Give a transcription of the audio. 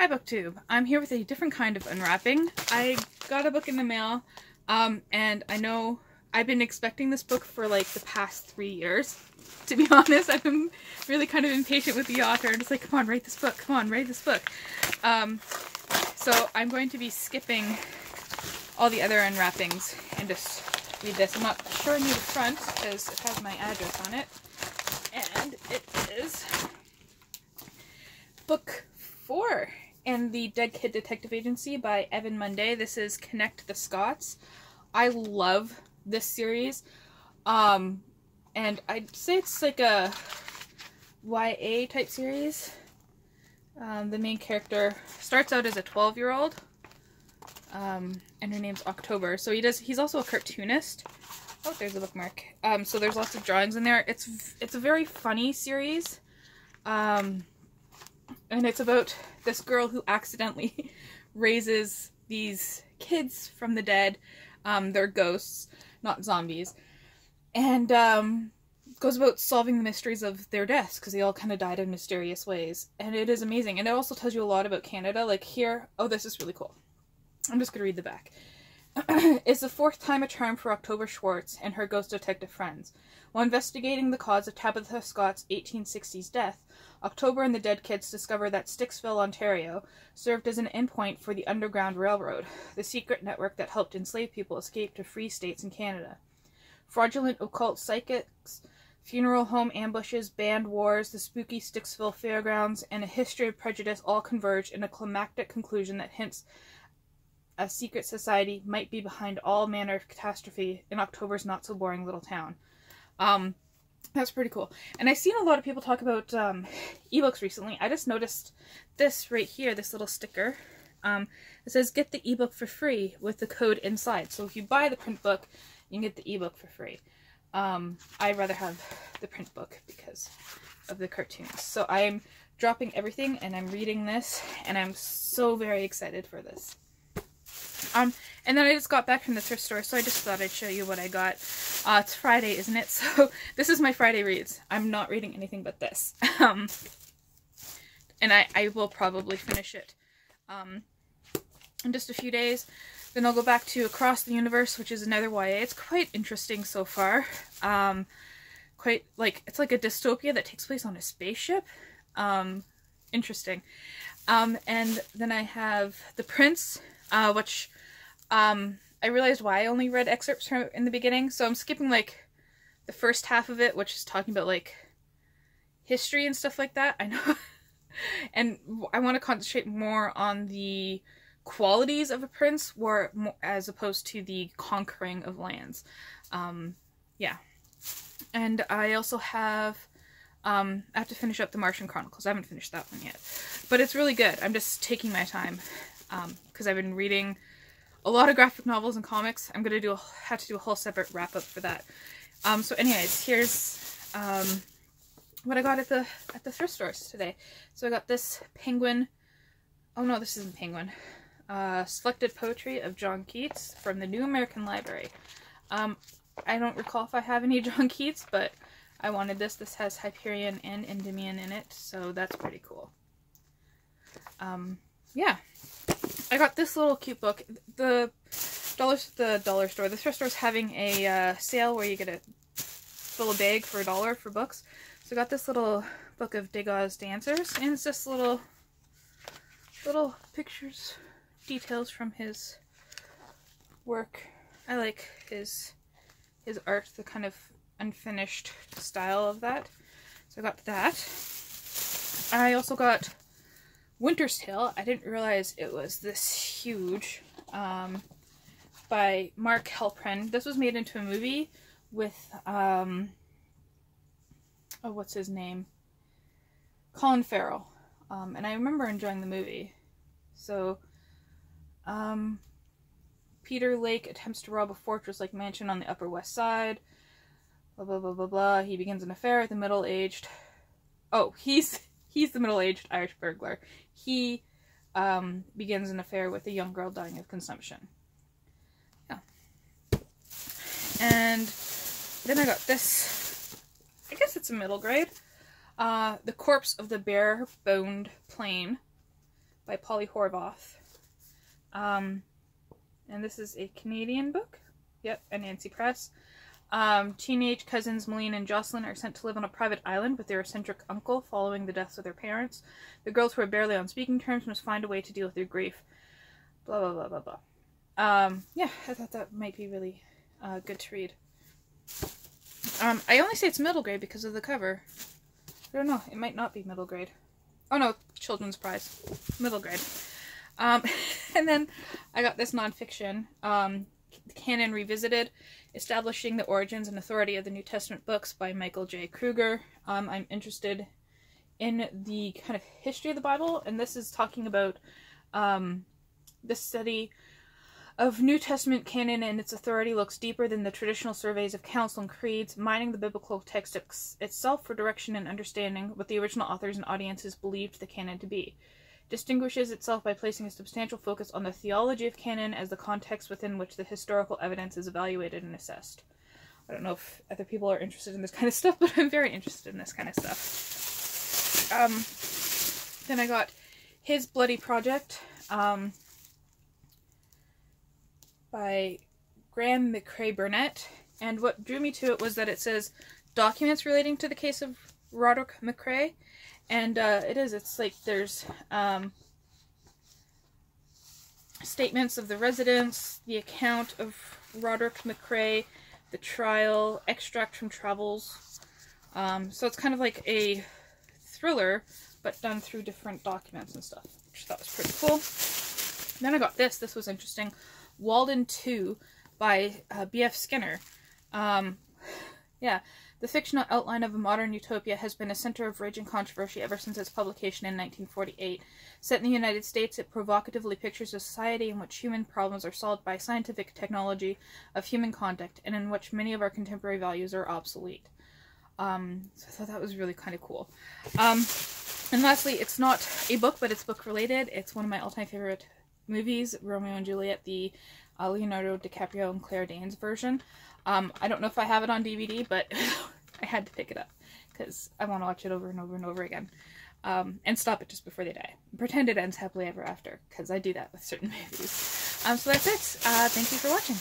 Hi BookTube. I'm here with a different kind of unwrapping. I got a book in the mail, um, and I know I've been expecting this book for like the past three years. To be honest, I've been really kind of impatient with the author and just like, come on, write this book, come on, write this book. Um, so I'm going to be skipping all the other unwrappings and just read this. I'm not showing you the front because it has my address on it. And it is book and the Dead Kid Detective Agency by Evan Munday. This is Connect the Scotts. I love this series. Um, and I'd say it's like a YA type series. Um, the main character starts out as a 12 year old. Um, and her name's October. So he does, he's also a cartoonist. Oh, there's a bookmark. Um, so there's lots of drawings in there. It's, it's a very funny series. Um, and it's about this girl who accidentally raises these kids from the dead. Um, they're ghosts, not zombies, and um, goes about solving the mysteries of their deaths because they all kind of died in mysterious ways. And it is amazing. And it also tells you a lot about Canada. Like here, oh, this is really cool. I'm just gonna read the back. it's the fourth time a charm for October Schwartz and her ghost detective friends. While investigating the cause of Tabitha Scott's 1860s death, October and the Dead Kids discover that Sticksville, Ontario, served as an endpoint for the Underground Railroad, the secret network that helped enslaved people escape to free states in Canada. Fraudulent occult psychics, funeral home ambushes, band wars, the spooky Sticksville Fairgrounds, and a history of prejudice all converge in a climactic conclusion that hints a secret society might be behind all manner of catastrophe in October's not so boring little town. Um, that's pretty cool. And I've seen a lot of people talk about um, ebooks recently. I just noticed this right here, this little sticker. Um, it says get the ebook for free with the code inside. So if you buy the print book, you can get the ebook for free. Um, I'd rather have the print book because of the cartoons. So I'm dropping everything and I'm reading this and I'm so very excited for this. Um, and then I just got back from the thrift store, so I just thought I'd show you what I got. Uh, it's Friday, isn't it? So this is my Friday reads. I'm not reading anything but this. Um, and I, I will probably finish it um, in just a few days. Then I'll go back to Across the Universe, which is another YA. It's quite interesting so far. Um, quite, like, it's like a dystopia that takes place on a spaceship. Um, interesting. Um, and then I have The Prince, uh, which um, I realized why I only read excerpts from in the beginning. So I'm skipping like the first half of it, which is talking about like history and stuff like that. I know. and I want to concentrate more on the qualities of a prince as opposed to the conquering of lands. Um, yeah. And I also have um, I have to finish up the Martian Chronicles. I haven't finished that one yet. But it's really good. I'm just taking my time because um, I've been reading a lot of graphic novels and comics. I'm gonna do a, have to do a whole separate wrap up for that. Um, so anyways, here's um, what I got at the at the thrift stores today. So I got this Penguin. Oh no, this isn't Penguin. Uh, selected poetry of John Keats from the New American Library. Um, I don't recall if I have any John Keats, but I wanted this. This has Hyperion and Endymion in it, so that's pretty cool. Um, yeah. I got this little cute book. The dollar the dollar store, the thrift store is having a uh, sale where you get a a bag for a dollar for books. So I got this little book of Degas dancers, and it's just little little pictures, details from his work. I like his his art, the kind of unfinished style of that. So I got that. I also got Winter's Tale. I didn't realize it was this huge. Um, by Mark Helprin. This was made into a movie with, um, oh, what's his name? Colin Farrell. Um, and I remember enjoying the movie. So, um, Peter Lake attempts to rob a fortress-like mansion on the Upper West Side. Blah, blah, blah, blah, blah. He begins an affair with a middle-aged... Oh, he's he's the middle-aged Irish burglar. He um, begins an affair with a young girl dying of consumption. Yeah. And then I got this, I guess it's a middle grade, uh, The Corpse of the Bare-Boned Plane. by Polly Horvath. Um, and this is a Canadian book. Yep, a Nancy Press. Um, teenage cousins Meline and Jocelyn are sent to live on a private island with their eccentric uncle following the deaths of their parents. The girls, who are barely on speaking terms, must find a way to deal with their grief. Blah, blah, blah, blah, blah. Um, yeah, I thought that might be really uh, good to read. Um, I only say it's middle grade because of the cover. I don't know, it might not be middle grade. Oh no, children's prize. Middle grade. Um, and then I got this nonfiction, um, Canon Revisited, Establishing the Origins and Authority of the New Testament Books by Michael J. Kruger. Um, I'm interested in the kind of history of the Bible, and this is talking about um, the study of New Testament canon and its authority looks deeper than the traditional surveys of council and creeds, mining the biblical text itself for direction and understanding what the original authors and audiences believed the canon to be distinguishes itself by placing a substantial focus on the theology of canon as the context within which the historical evidence is evaluated and assessed. I don't know if other people are interested in this kind of stuff, but I'm very interested in this kind of stuff. Um, then I got His Bloody Project um, by Graeme Macrae Burnett. And what drew me to it was that it says documents relating to the case of Roderick Macrae and uh, it is, it's like there's um, statements of the residents, the account of Roderick Macrae, the trial, extract from travels. Um, so it's kind of like a thriller, but done through different documents and stuff, which I thought was pretty cool. Then I got this, this was interesting, Walden 2 by uh, B.F. Skinner. Um, yeah, the fictional outline of a modern utopia has been a center of rage and controversy ever since its publication in 1948. Set in the United States, it provocatively pictures a society in which human problems are solved by scientific technology of human conduct, and in which many of our contemporary values are obsolete. Um, so I thought that was really kind of cool. Um, and lastly, it's not a book, but it's book related. It's one of my all-time favorite movies, Romeo and Juliet, the uh, Leonardo DiCaprio and Claire Danes version. Um, I don't know if I have it on DVD, but I had to pick it up because I want to watch it over and over and over again. Um, and stop it just before they die. Pretend it ends happily ever after, because I do that with certain movies. Um, so that's it. Uh, thank you for watching.